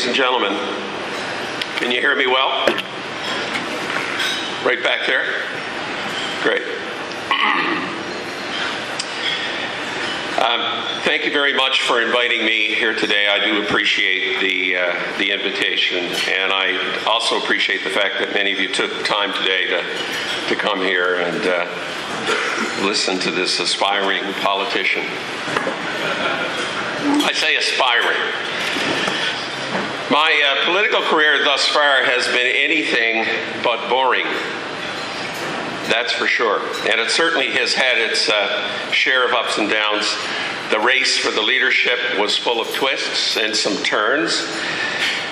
ladies and gentlemen. Can you hear me well? Right back there? Great. Um, thank you very much for inviting me here today. I do appreciate the uh, the invitation, and I also appreciate the fact that many of you took time today to to come here and uh, listen to this aspiring politician. I say aspiring. My uh, political career thus far has been anything but boring. That's for sure. And it certainly has had its uh, share of ups and downs. The race for the leadership was full of twists and some turns.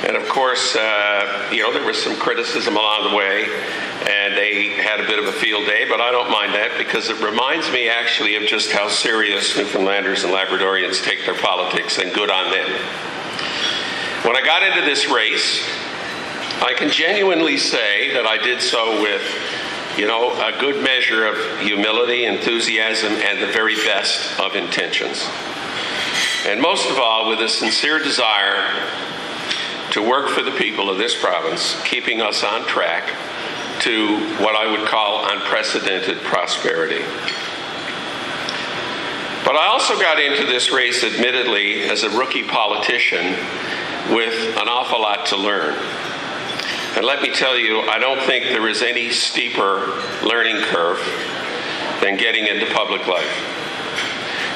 And of course, uh, you know, there was some criticism along the way, and they had a bit of a field day, but I don't mind that because it reminds me actually of just how serious Newfoundlanders and Labradorians take their politics, and good on them. When I got into this race, I can genuinely say that I did so with, you know, a good measure of humility, enthusiasm, and the very best of intentions. And most of all, with a sincere desire to work for the people of this province, keeping us on track to what I would call unprecedented prosperity. But I also got into this race, admittedly, as a rookie politician with an awful lot to learn. And let me tell you, I don't think there is any steeper learning curve than getting into public life.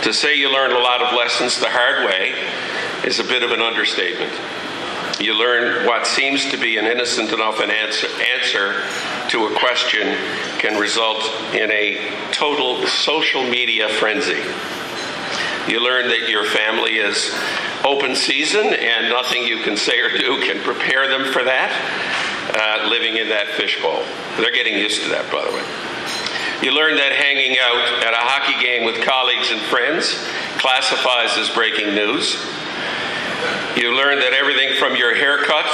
To say you learn a lot of lessons the hard way is a bit of an understatement. You learn what seems to be an innocent enough an answer, answer to a question can result in a total social media frenzy. You learn that your family is open season and nothing you can say or do can prepare them for that, uh, living in that fishbowl. They're getting used to that, by the way. You learn that hanging out at a hockey game with colleagues and friends classifies as breaking news. You learn that everything from your haircut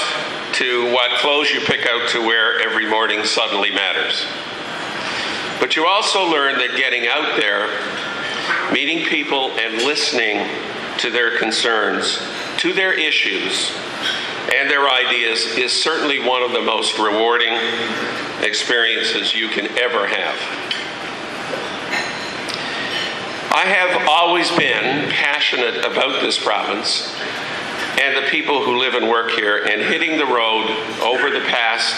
to what clothes you pick out to wear every morning suddenly matters. But you also learn that getting out there, meeting people, and listening to their concerns, to their issues, and their ideas is certainly one of the most rewarding experiences you can ever have. I have always been passionate about this province and the people who live and work here, and hitting the road over the past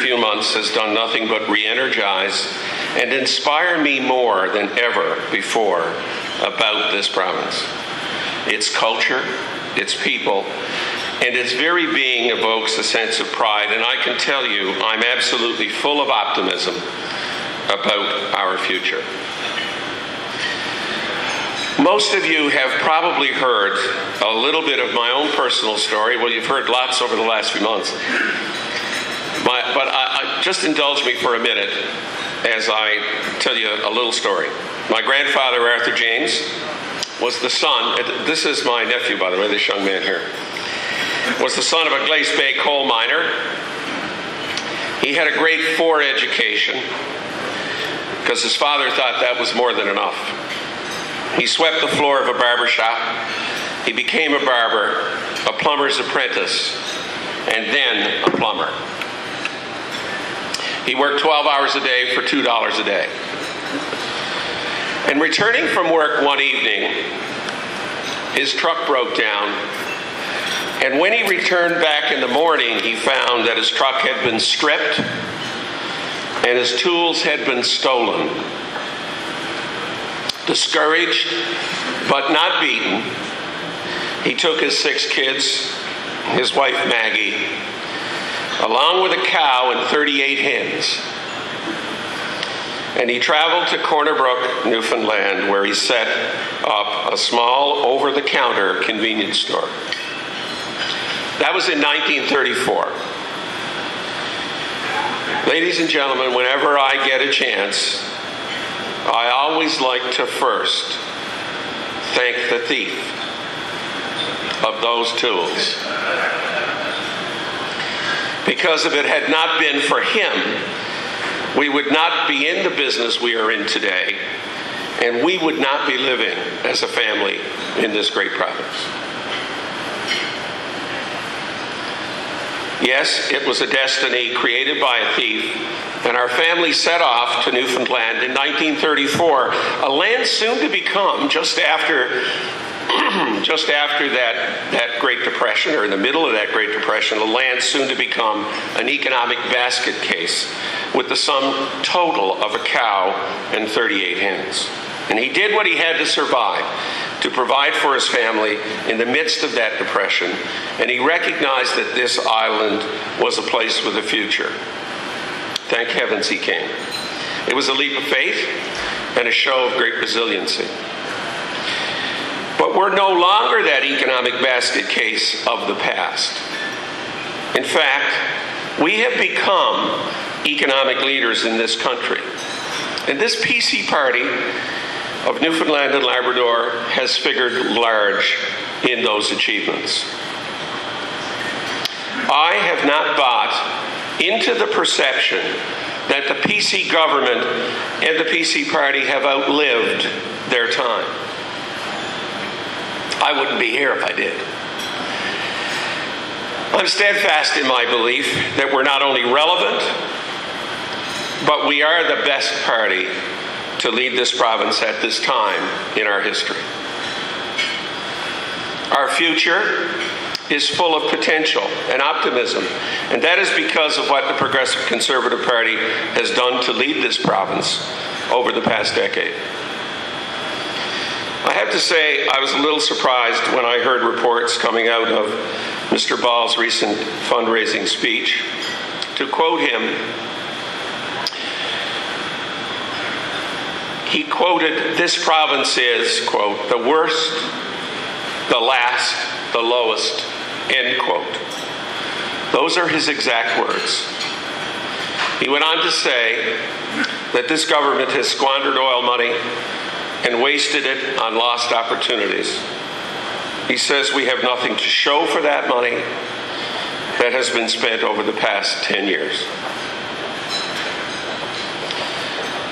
few months has done nothing but re energize and inspire me more than ever before about this province. Its culture, its people, and its very being evokes a sense of pride, and I can tell you I'm absolutely full of optimism about our future. Most of you have probably heard a little bit of my own personal story. Well, you've heard lots over the last few months. My, but I, I, just indulge me for a minute as I tell you a little story. My grandfather, Arthur James, was the son, this is my nephew, by the way, this young man here, was the son of a Glace Bay coal miner. He had a grade four education because his father thought that was more than enough. He swept the floor of a barber shop. He became a barber, a plumber's apprentice, and then a plumber. He worked 12 hours a day for $2 a day. And returning from work one evening, his truck broke down. And when he returned back in the morning, he found that his truck had been stripped and his tools had been stolen. Discouraged, but not beaten, he took his six kids, his wife Maggie, along with a cow and 38 hens. And he traveled to Corner Brook, Newfoundland, where he set up a small over the counter convenience store. That was in 1934. Ladies and gentlemen, whenever I get a chance, I always like to first thank the thief of those tools. Because if it had not been for him, we would not be in the business we are in today, and we would not be living as a family in this great province. Yes, it was a destiny created by a thief, and our family set off to Newfoundland in 1934, a land soon to become just after just after that, that Great Depression, or in the middle of that Great Depression, the land soon to become an economic basket case with the sum total of a cow and 38 hens. And he did what he had to survive, to provide for his family in the midst of that depression. And he recognized that this island was a place with a future. Thank heavens he came. It was a leap of faith and a show of great resiliency. But we're no longer that economic basket case of the past. In fact, we have become economic leaders in this country. And this PC party of Newfoundland and Labrador has figured large in those achievements. I have not bought into the perception that the PC government and the PC party have outlived their time. I wouldn't be here if I did. I'm steadfast in my belief that we're not only relevant, but we are the best party to lead this province at this time in our history. Our future is full of potential and optimism, and that is because of what the Progressive Conservative Party has done to lead this province over the past decade. I have to say, I was a little surprised when I heard reports coming out of Mr. Ball's recent fundraising speech. To quote him, he quoted, This province is, quote, the worst, the last, the lowest, end quote. Those are his exact words. He went on to say that this government has squandered oil money and wasted it on lost opportunities. He says we have nothing to show for that money that has been spent over the past 10 years.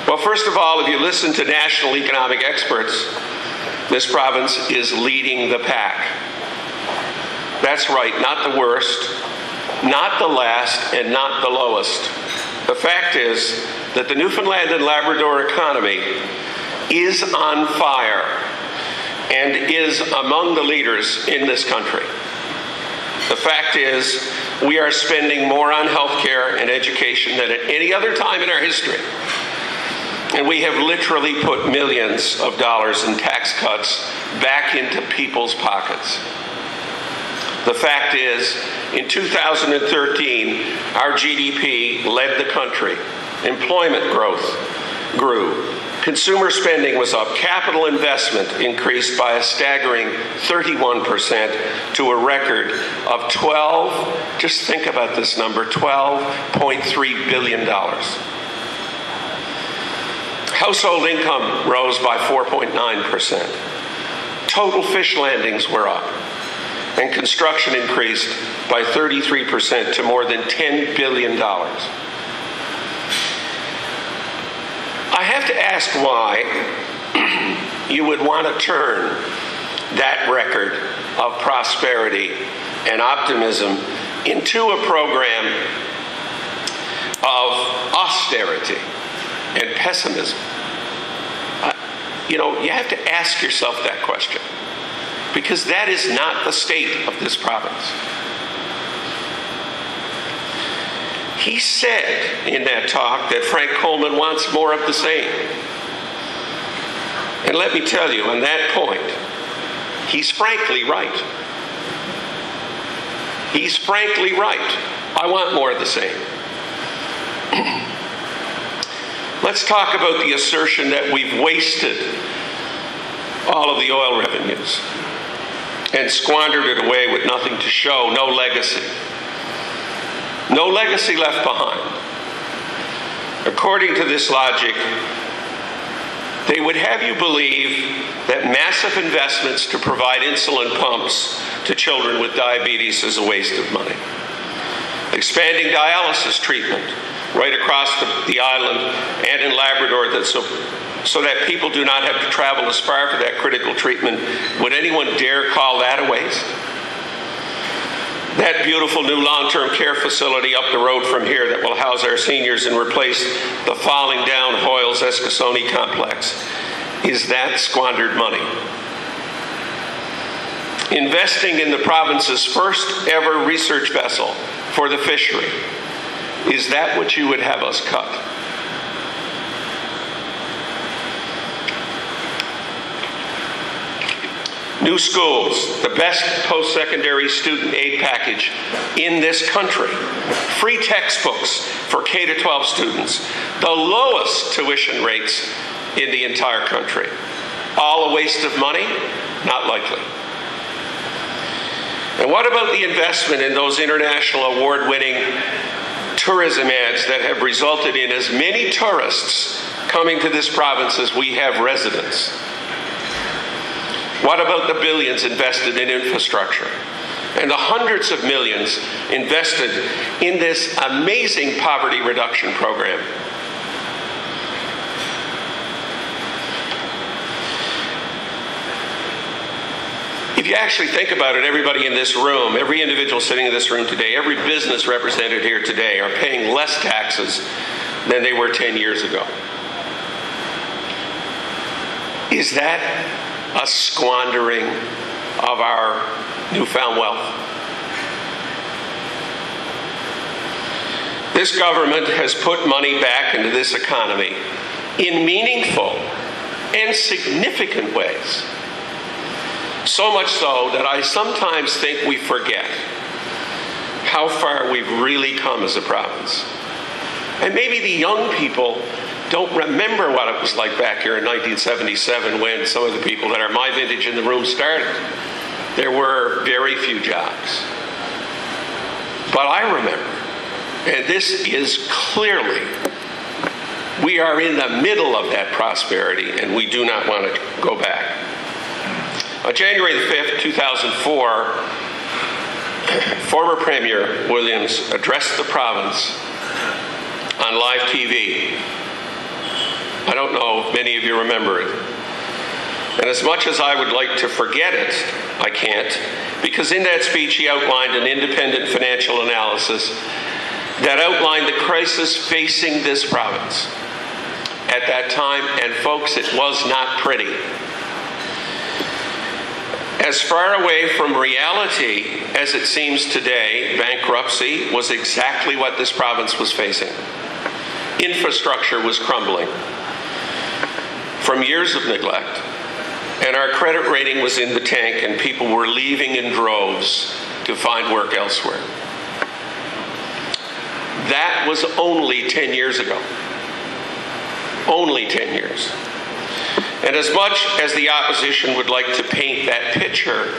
Well, first of all, if you listen to national economic experts, this province is leading the pack. That's right, not the worst, not the last, and not the lowest. The fact is that the Newfoundland and Labrador economy is on fire and is among the leaders in this country. The fact is, we are spending more on health care and education than at any other time in our history. And we have literally put millions of dollars in tax cuts back into people's pockets. The fact is, in 2013, our GDP led the country. Employment growth grew. Consumer spending was up. Capital investment increased by a staggering 31% to a record of 12, just think about this number, $12.3 billion. Household income rose by 4.9%. Total fish landings were up, and construction increased by 33% to more than $10 billion. I have to ask why you would want to turn that record of prosperity and optimism into a program of austerity and pessimism? Uh, you know, you have to ask yourself that question because that is not the state of this province. He said in that talk that Frank Coleman wants more of the same. And let me tell you, on that point, he's frankly right. He's frankly right. I want more of the same. Let's talk about the assertion that we've wasted all of the oil revenues and squandered it away with nothing to show, no legacy. No legacy left behind. According to this logic, they would have you believe that massive investments to provide insulin pumps to children with diabetes is a waste of money. Expanding dialysis treatment right across the, the island and in Labrador that so, so that people do not have to travel as far for that critical treatment. Would anyone dare call that a waste? That beautiful new long term care facility up the road from here that will house our seniors and replace the falling down Hoyles Escasoni complex. Is that squandered money? Investing in the province's first ever research vessel for the fishery. Is that what you would have us cut? New schools, the best post secondary student aid package in this country. Free textbooks for K 12 students, the lowest tuition rates in the entire country. All a waste of money? Not likely. And what about the investment in those international award winning tourism ads that have resulted in as many tourists coming to this province as we have residents? What about the billions invested in infrastructure? And the hundreds of millions invested in this amazing poverty reduction program? If you actually think about it, everybody in this room, every individual sitting in this room today, every business represented here today are paying less taxes than they were 10 years ago. Is that a squandering of our newfound wealth. This government has put money back into this economy in meaningful and significant ways. So much so that I sometimes think we forget how far we've really come as a province. And maybe the young people don't remember what it was like back here in 1977 when some of the people that are my vintage in the room started. There were very few jobs. But I remember, and this is clearly, we are in the middle of that prosperity and we do not want to go back. On January the 5th, 2004, former Premier Williams addressed the province on live TV I don't know if many of you remember it. And as much as I would like to forget it, I can't, because in that speech he outlined an independent financial analysis that outlined the crisis facing this province at that time, and folks, it was not pretty. As far away from reality as it seems today, bankruptcy was exactly what this province was facing. Infrastructure was crumbling from years of neglect. And our credit rating was in the tank, and people were leaving in droves to find work elsewhere. That was only 10 years ago. Only 10 years. And as much as the opposition would like to paint that picture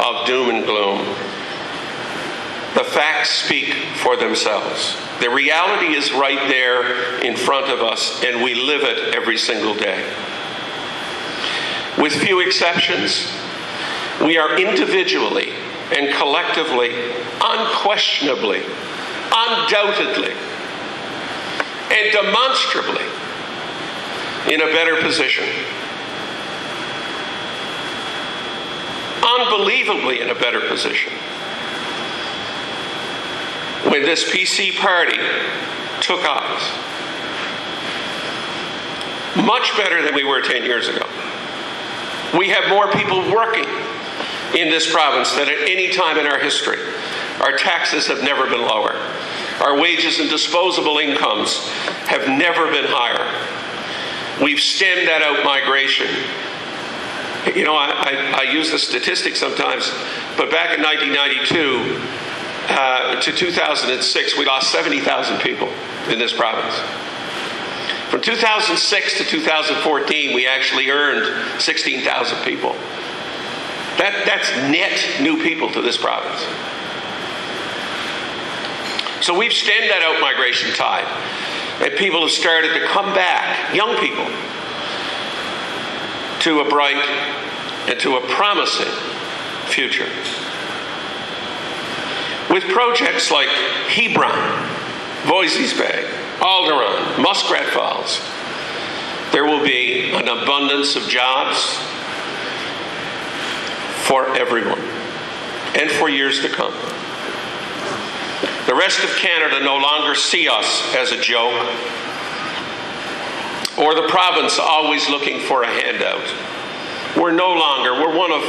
of doom and gloom, the facts speak for themselves. The reality is right there in front of us, and we live it every single day. With few exceptions, we are individually and collectively, unquestionably, undoubtedly, and demonstrably in a better position. Unbelievably in a better position when this PC party took office. Much better than we were 10 years ago. We have more people working in this province than at any time in our history. Our taxes have never been lower. Our wages and disposable incomes have never been higher. We've stemmed that out migration. You know, I, I, I use the statistic sometimes, but back in 1992, uh, to 2006, we lost 70,000 people in this province. From 2006 to 2014, we actually earned 16,000 people. That, that's net new people to this province. So we've stemmed that out migration tide. And people have started to come back, young people, to a bright and to a promising future. With projects like Hebron, Voisey's Bay, Alderon, Muskrat Falls, there will be an abundance of jobs for everyone and for years to come. The rest of Canada no longer see us as a joke or the province always looking for a handout. We're no longer, we're one of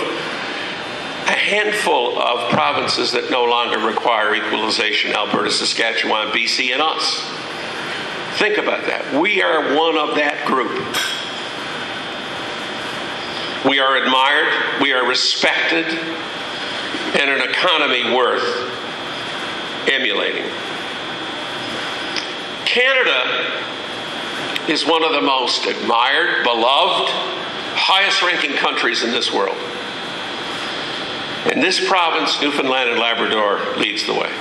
a handful of provinces that no longer require equalization Alberta, Saskatchewan, BC, and us. Think about that. We are one of that group. We are admired, we are respected, and an economy worth emulating. Canada is one of the most admired, beloved, highest ranking countries in this world. And this province, Newfoundland and Labrador, leads the way.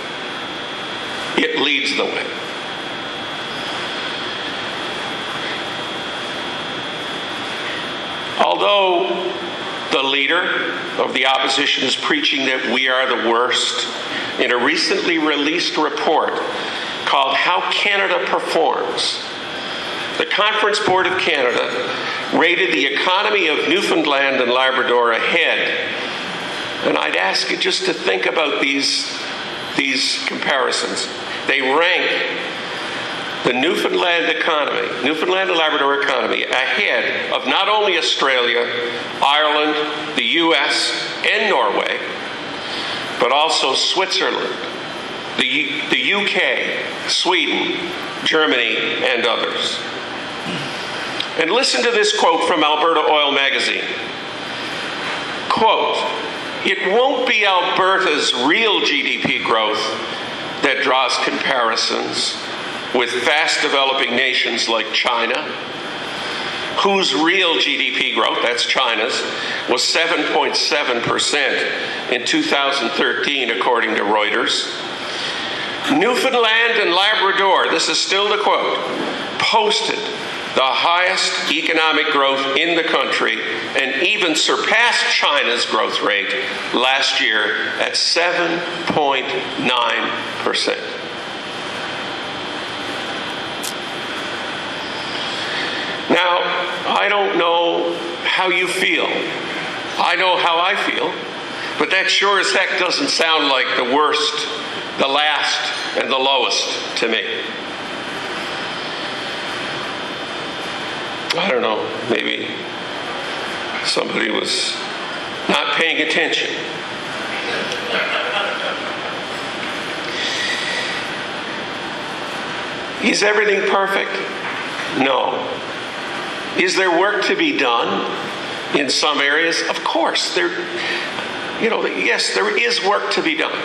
It leads the way. Although the leader of the opposition is preaching that we are the worst, in a recently released report called How Canada Performs, the Conference Board of Canada rated the economy of Newfoundland and Labrador ahead. And I'd ask you just to think about these, these comparisons. They rank the Newfoundland economy, Newfoundland and Labrador economy, ahead of not only Australia, Ireland, the US, and Norway, but also Switzerland, the, the UK, Sweden, Germany, and others. And listen to this quote from Alberta Oil Magazine. Quote, it won't be Alberta's real GDP growth that draws comparisons with fast developing nations like China, whose real GDP growth, that's China's, was 7.7% in 2013, according to Reuters. Newfoundland and Labrador, this is still the quote, posted the highest economic growth in the country and even surpassed China's growth rate last year at 7.9%. Now, I don't know how you feel. I know how I feel, but that sure as heck doesn't sound like the worst, the last, and the lowest to me. I don't know, maybe somebody was not paying attention. Is everything perfect? No. Is there work to be done in some areas? Of course. There you know, yes, there is work to be done.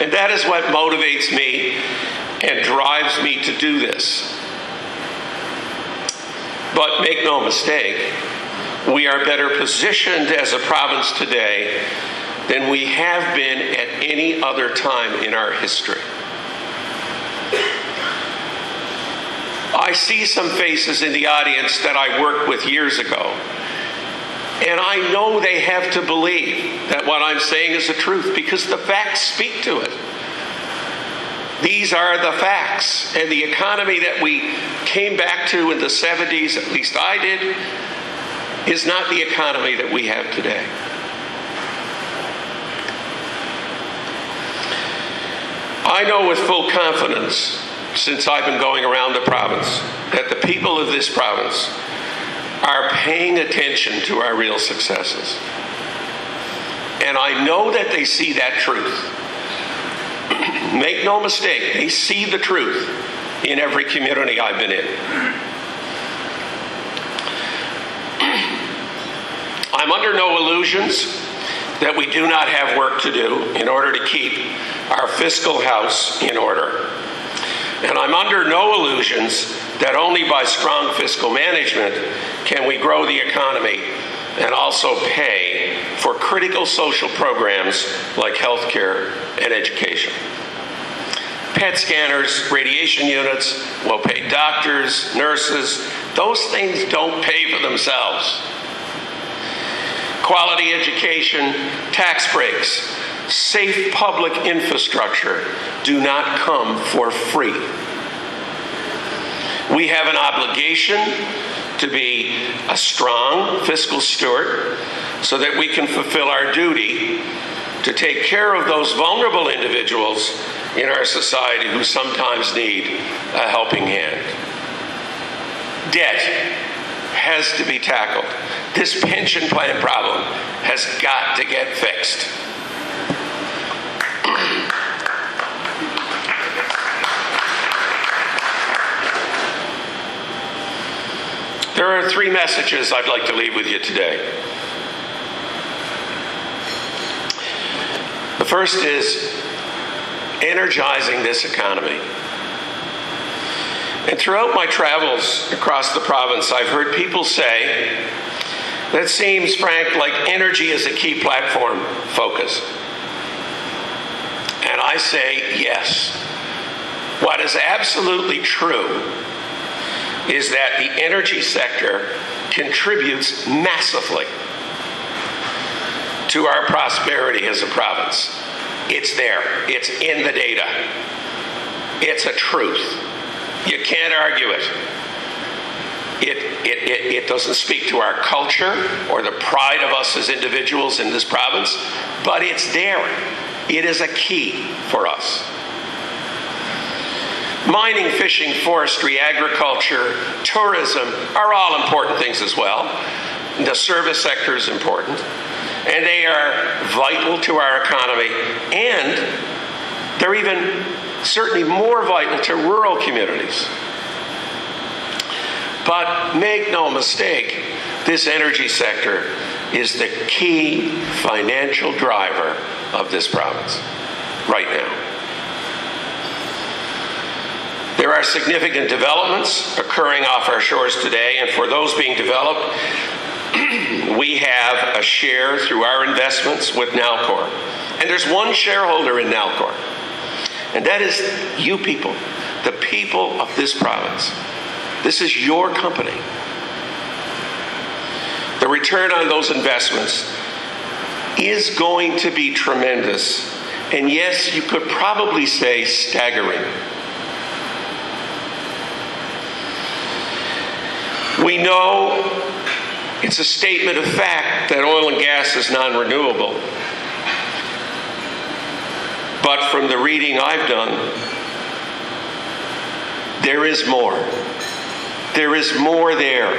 And that is what motivates me and drives me to do this. But make no mistake, we are better positioned as a province today than we have been at any other time in our history. I see some faces in the audience that I worked with years ago, and I know they have to believe that what I'm saying is the truth because the facts speak to it. These are the facts. And the economy that we came back to in the 70s, at least I did, is not the economy that we have today. I know with full confidence, since I've been going around the province, that the people of this province are paying attention to our real successes. And I know that they see that truth. Make no mistake, they see the truth in every community I've been in. I'm under no illusions that we do not have work to do in order to keep our fiscal house in order. And I'm under no illusions that only by strong fiscal management can we grow the economy and also pay for critical social programs like healthcare and education. PET scanners, radiation units, will pay doctors, nurses. Those things don't pay for themselves. Quality education, tax breaks, safe public infrastructure do not come for free. We have an obligation to be a strong fiscal steward so that we can fulfill our duty to take care of those vulnerable individuals in our society who sometimes need a helping hand. Debt has to be tackled. This pension plan problem has got to get fixed. There are three messages I'd like to leave with you today. The first is energizing this economy. And throughout my travels across the province, I've heard people say that seems, Frank, like energy is a key platform focus. And I say yes. What is absolutely true is that the energy sector contributes massively to our prosperity as a province. It's there, it's in the data, it's a truth. You can't argue it. It, it, it, it, doesn't speak to our culture or the pride of us as individuals in this province, but it's there. It is a key for us. Mining, fishing, forestry, agriculture, tourism are all important things as well. The service sector is important, and they are vital to our economy, and they're even certainly more vital to rural communities. But make no mistake, this energy sector is the key financial driver of this province right now. There are significant developments occurring off our shores today, and for those being developed, we have a share through our investments with Nalcor. And there's one shareholder in Nalcor, and that is you people, the people of this province. This is your company. The return on those investments is going to be tremendous. And yes, you could probably say staggering. We know it's a statement of fact that oil and gas is non renewable. But from the reading I've done, there is more. There is more there.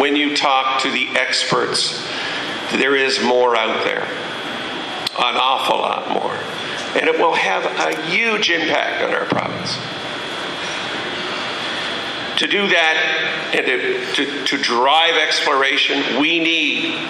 When you talk to the experts, there is more out there. An awful lot more. And it will have a huge impact on our province. To do that and to, to, to drive exploration, we need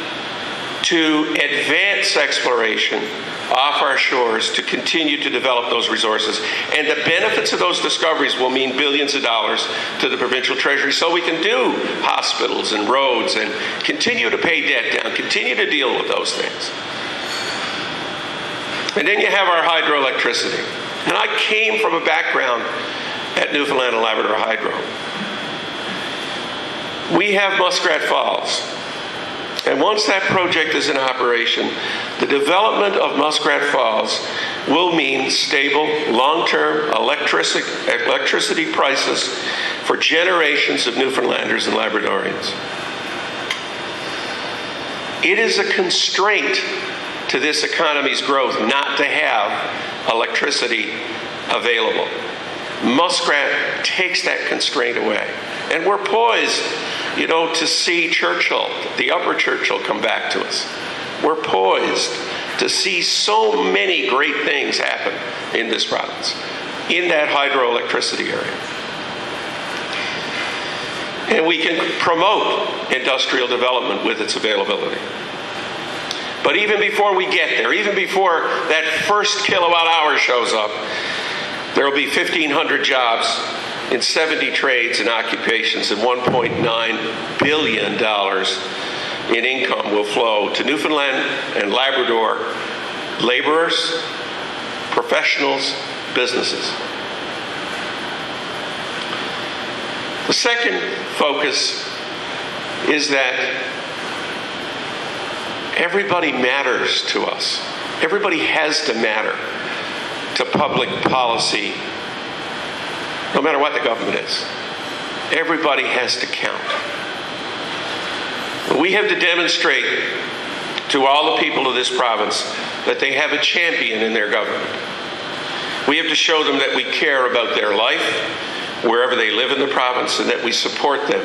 to advance exploration off our shores to continue to develop those resources. And the benefits of those discoveries will mean billions of dollars to the provincial treasury so we can do hospitals and roads and continue to pay debt down, continue to deal with those things. And then you have our hydroelectricity. And I came from a background at Newfoundland and Labrador Hydro. We have Muskrat Falls. And once that project is in operation, the development of Muskrat Falls will mean stable, long term electricity, electricity prices for generations of Newfoundlanders and Labradorians. It is a constraint to this economy's growth not to have electricity available. Muskrat takes that constraint away. And we're poised, you know, to see Churchill, the upper Churchill, come back to us. We're poised to see so many great things happen in this province, in that hydroelectricity area. And we can promote industrial development with its availability. But even before we get there, even before that first kilowatt hour shows up, there will be 1,500 jobs in 70 trades and occupations, and $1.9 billion in income will flow to Newfoundland and Labrador laborers, professionals, businesses. The second focus is that everybody matters to us. Everybody has to matter to public policy, no matter what the government is. Everybody has to count. We have to demonstrate to all the people of this province that they have a champion in their government. We have to show them that we care about their life wherever they live in the province and that we support them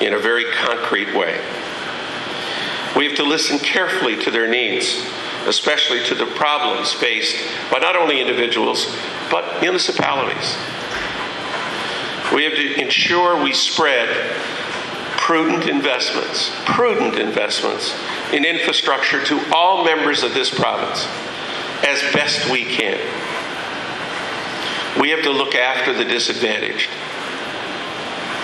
in a very concrete way. We have to listen carefully to their needs, especially to the problems faced by not only individuals, but municipalities. We have to ensure we spread prudent investments, prudent investments in infrastructure to all members of this province as best we can. We have to look after the disadvantaged.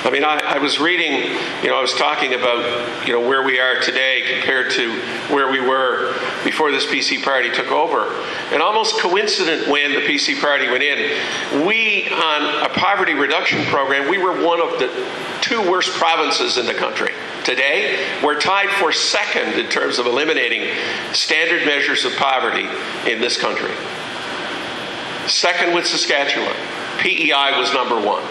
I mean, I, I, was reading, you know, I was talking about, you know, where we are today compared to where we were before this PC party took over. And almost coincident when the PC party went in, we, on a poverty reduction program, we were one of the two worst provinces in the country. Today, we're tied for second in terms of eliminating standard measures of poverty in this country. Second with Saskatchewan. PEI was number one.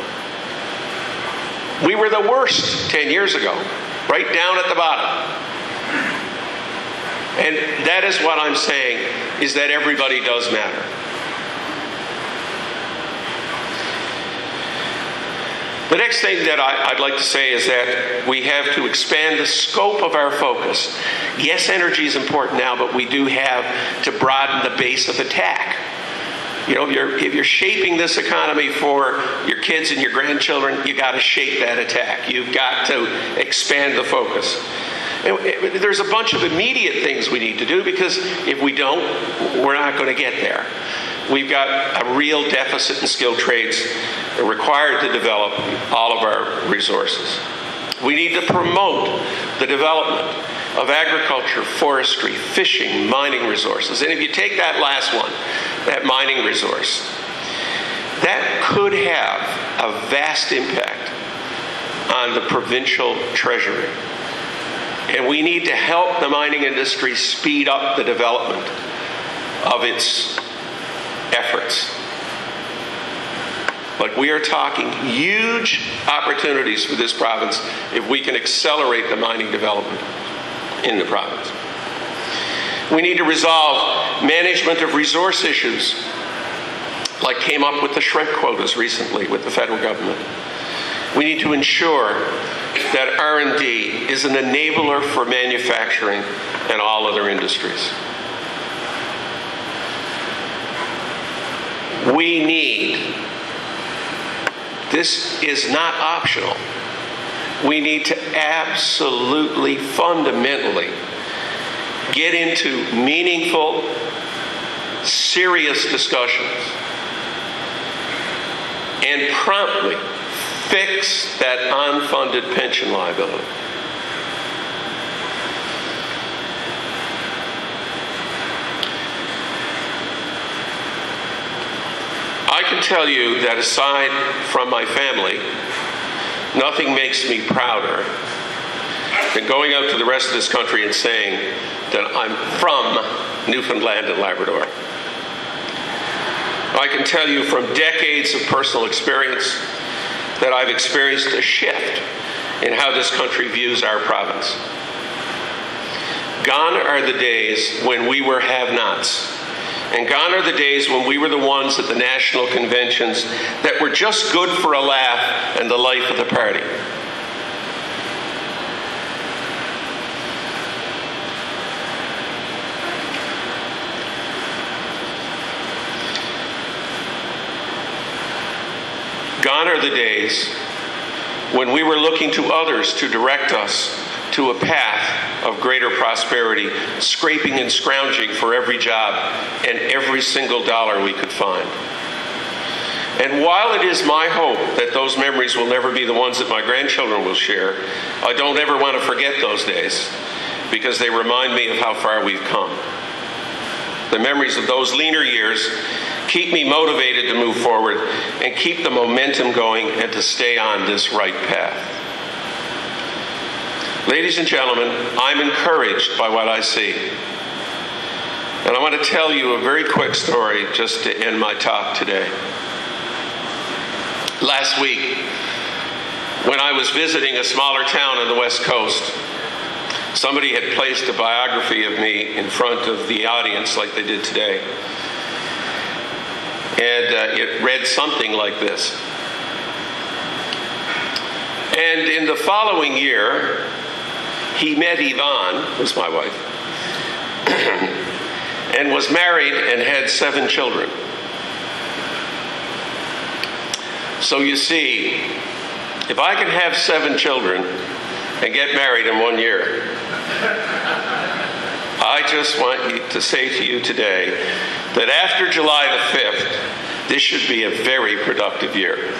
We were the worst 10 years ago, right down at the bottom. And that is what I'm saying is that everybody does matter. The next thing that I, would like to say is that we have to expand the scope of our focus. Yes, energy is important now, but we do have to broaden the base of attack. You know, if you're, if you're shaping this economy for your kids and your grandchildren, you got to shape that attack. You've got to expand the focus. And there's a bunch of immediate things we need to do because if we don't, we're not going to get there. We've got a real deficit in skilled trades required to develop all of our resources. We need to promote the development of agriculture, forestry, fishing, mining resources. And if you take that last one, that mining resource, that could have a vast impact on the provincial treasury. And we need to help the mining industry speed up the development of its efforts. But we are talking huge opportunities for this province if we can accelerate the mining development in the province. We need to resolve management of resource issues, like came up with the shrimp quotas recently with the federal government. We need to ensure that R&D is an enabler for manufacturing and all other industries. We need this is not optional we need to absolutely, fundamentally get into meaningful, serious discussions and promptly fix that unfunded pension liability. I can tell you that aside from my family, Nothing makes me prouder than going out to the rest of this country and saying that I'm from Newfoundland and Labrador. I can tell you from decades of personal experience that I've experienced a shift in how this country views our province. Gone are the days when we were have nots and gone are the days when we were the ones at the national conventions that were just good for a laugh and the life of the party. Gone are the days when we were looking to others to direct us to a path of greater prosperity, scraping and scrounging for every job and every single dollar we could find. And while it is my hope that those memories will never be the ones that my grandchildren will share, I don't ever want to forget those days because they remind me of how far we've come. The memories of those leaner years keep me motivated to move forward and keep the momentum going and to stay on this right path. Ladies and gentlemen, I'm encouraged by what I see. And I want to tell you a very quick story just to end my talk today. Last week, when I was visiting a smaller town on the West Coast, somebody had placed a biography of me in front of the audience like they did today. And uh, it read something like this. And in the following year, he met Yvonne, who's my wife, and was married and had seven children. So you see, if I can have seven children and get married in one year, I just want to say to you today that after July the 5th, this should be a very productive year.